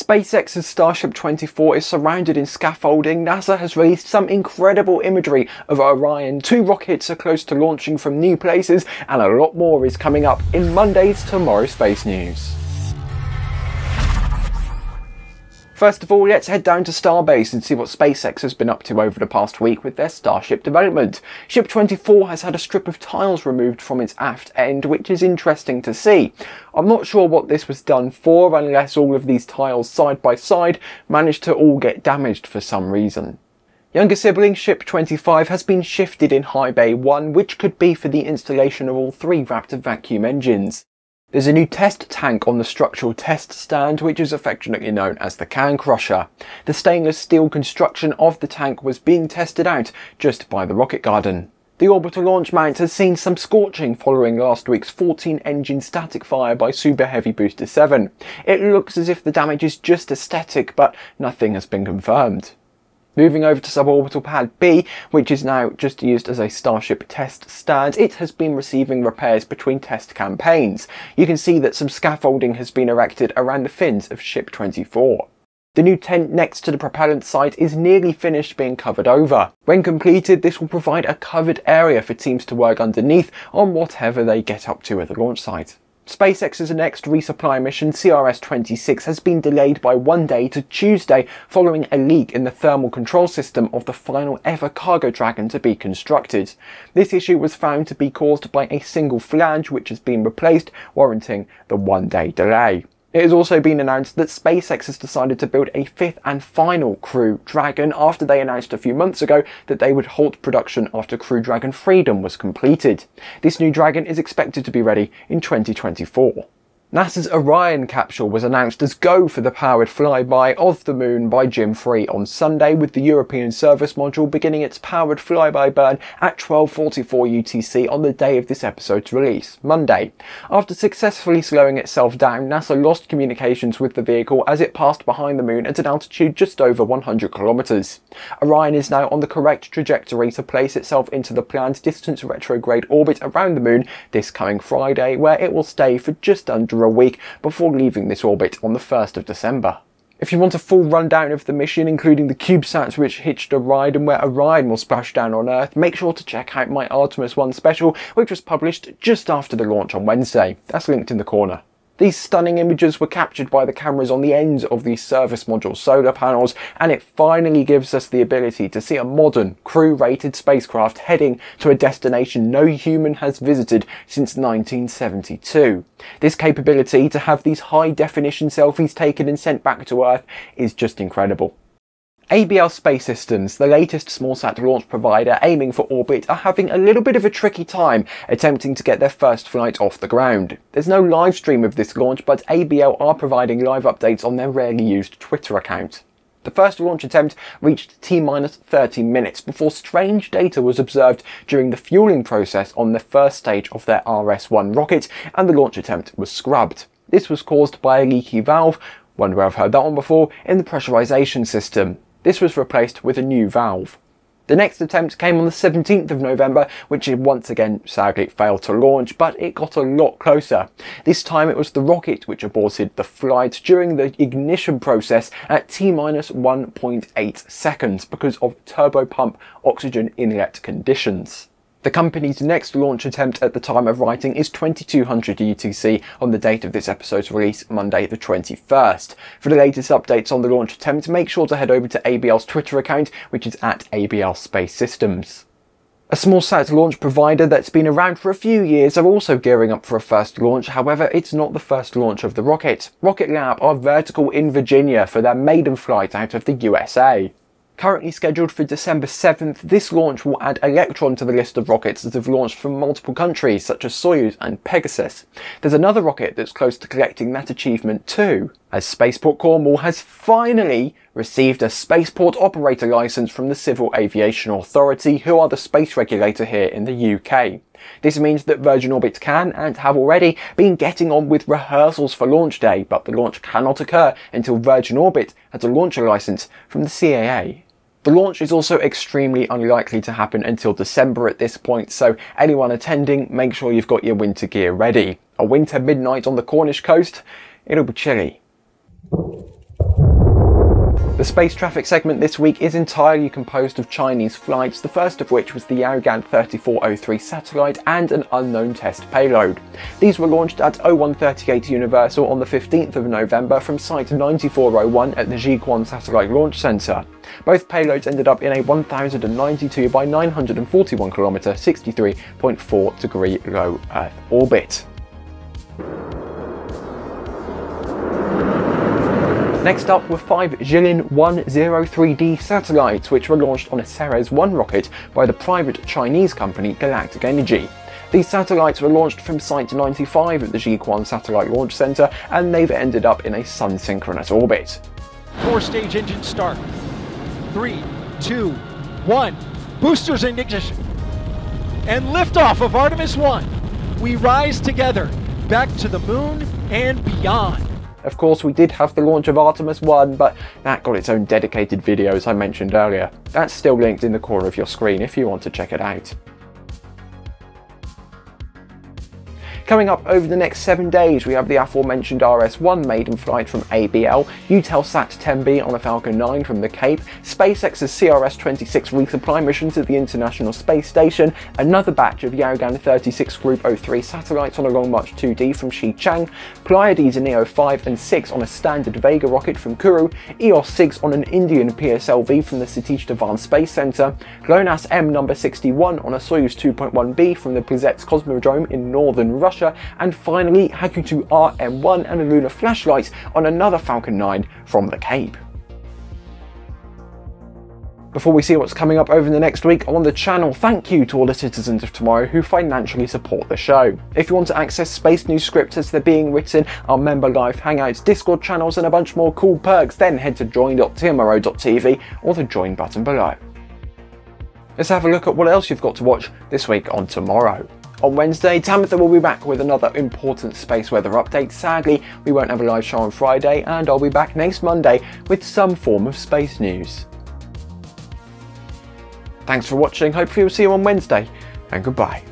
SpaceX's Starship 24 is surrounded in scaffolding. NASA has released some incredible imagery of Orion. Two rockets are close to launching from new places, and a lot more is coming up in Monday's Tomorrow Space News. First of all, let's head down to Starbase and see what SpaceX has been up to over the past week with their Starship development. Ship 24 has had a strip of tiles removed from its aft end, which is interesting to see. I'm not sure what this was done for unless all of these tiles side by side managed to all get damaged for some reason. Younger sibling Ship 25 has been shifted in High Bay 1, which could be for the installation of all three Raptor vacuum engines. There's a new test tank on the structural test stand which is affectionately known as the Can Crusher. The stainless steel construction of the tank was being tested out just by the Rocket Garden. The orbital launch mount has seen some scorching following last week's 14 engine static fire by Super Heavy Booster 7. It looks as if the damage is just aesthetic but nothing has been confirmed. Moving over to suborbital pad B, which is now just used as a Starship test stand, it has been receiving repairs between test campaigns. You can see that some scaffolding has been erected around the fins of Ship 24. The new tent next to the propellant site is nearly finished being covered over. When completed, this will provide a covered area for teams to work underneath on whatever they get up to at the launch site. SpaceX's next resupply mission, CRS-26, has been delayed by one day to Tuesday following a leak in the thermal control system of the final ever Cargo Dragon to be constructed. This issue was found to be caused by a single flange which has been replaced, warranting the one day delay. It has also been announced that SpaceX has decided to build a fifth and final Crew Dragon after they announced a few months ago that they would halt production after Crew Dragon Freedom was completed. This new Dragon is expected to be ready in 2024. NASA's Orion capsule was announced as go for the powered flyby of the moon by Jim Free on Sunday with the European service module beginning its powered flyby burn at 12.44 UTC on the day of this episode's release, Monday. After successfully slowing itself down, NASA lost communications with the vehicle as it passed behind the moon at an altitude just over 100 kilometers. Orion is now on the correct trajectory to place itself into the planned distance retrograde orbit around the moon this coming Friday, where it will stay for just under a week before leaving this orbit on the 1st of December. If you want a full rundown of the mission, including the CubeSats which hitched a ride and where Orion will splash down on Earth, make sure to check out my Artemis 1 special, which was published just after the launch on Wednesday. That's linked in the corner. These stunning images were captured by the cameras on the ends of these service module solar panels, and it finally gives us the ability to see a modern, crew-rated spacecraft heading to a destination no human has visited since 1972. This capability to have these high-definition selfies taken and sent back to Earth is just incredible. ABL Space Systems, the latest smallsat launch provider aiming for orbit, are having a little bit of a tricky time attempting to get their first flight off the ground. There's no live stream of this launch, but ABL are providing live updates on their rarely used Twitter account. The first launch attempt reached T-minus 30 minutes before strange data was observed during the fueling process on the first stage of their RS-1 rocket and the launch attempt was scrubbed. This was caused by a leaky valve, wonder where I've heard that one before, in the pressurization system. This was replaced with a new valve. The next attempt came on the 17th of November, which once again sadly failed to launch, but it got a lot closer. This time it was the rocket which aborted the flight during the ignition process at T-minus 1.8 seconds because of turbopump oxygen inlet conditions. The company's next launch attempt at the time of writing is 2200 UTC on the date of this episode's release, Monday the 21st. For the latest updates on the launch attempt, make sure to head over to ABL's Twitter account, which is at ABL Space Systems. A small sat launch provider that's been around for a few years are also gearing up for a first launch, however it's not the first launch of the rocket. Rocket Lab are vertical in Virginia for their maiden flight out of the USA. Currently scheduled for December 7th, this launch will add Electron to the list of rockets that have launched from multiple countries such as Soyuz and Pegasus. There's another rocket that's close to collecting that achievement too, as Spaceport Cornwall has finally received a spaceport operator license from the Civil Aviation Authority, who are the space regulator here in the UK. This means that Virgin Orbit can, and have already, been getting on with rehearsals for launch day, but the launch cannot occur until Virgin Orbit has a launcher license from the CAA. The launch is also extremely unlikely to happen until December at this point, so anyone attending, make sure you've got your winter gear ready. A winter midnight on the Cornish coast, it'll be chilly. The space traffic segment this week is entirely composed of Chinese flights, the first of which was the Yaogan 3403 satellite and an unknown test payload. These were launched at 0138 Universal on the 15th of November from Site 9401 at the Jiuquan Satellite Launch Center. Both payloads ended up in a 1092 by 941 km 63.4 degree low Earth orbit. Next up were five Jilin 103D satellites, which were launched on a Ceres 1 rocket by the private Chinese company Galactic Energy. These satellites were launched from Site 95 at the Jiuquan Satellite Launch Center, and they've ended up in a sun-synchronous orbit. Core stage engine start. Three, two, one. Boosters ignition. And liftoff of Artemis 1. We rise together, back to the moon and beyond. Of course, we did have the launch of Artemis 1, but that got its own dedicated video as I mentioned earlier. That's still linked in the corner of your screen if you want to check it out. Coming up over the next seven days, we have the aforementioned RS-1 maiden flight from ABL, Eutelsat 10B on a Falcon 9 from the Cape, SpaceX's CRS-26 resupply mission to the International Space Station, another batch of Yaogan 36 Group 03 satellites on a Long March 2D from Xichang, Pleiades and Neo 5 and 6 on a standard Vega rocket from Kourou, EOS 6 on an Indian PSLV from the Satish Dhawan Space Center, GLONASS M number 61 on a Soyuz 2.1B from the Plesetsk Cosmodrome in northern Russia, And finally Hakuto RM1 and a lunar flashlight on another Falcon 9 from the Cape. Before we see what's coming up over the next week on the channel, thank you to all the citizens of tomorrow who financially support the show. If you want to access Space News scripts as they're being written, our member live hangouts, Discord channels and a bunch more cool perks, then head to join.tmro.tv or the join button below. Let's have a look at what else you've got to watch this week on tomorrow. On Wednesday, Tamitha will be back with another important space weather update. Sadly, we won't have a live show on Friday, and I'll be back next Monday with some form of space news. Thanks for watching, hopefully we'll see you on Wednesday, and goodbye.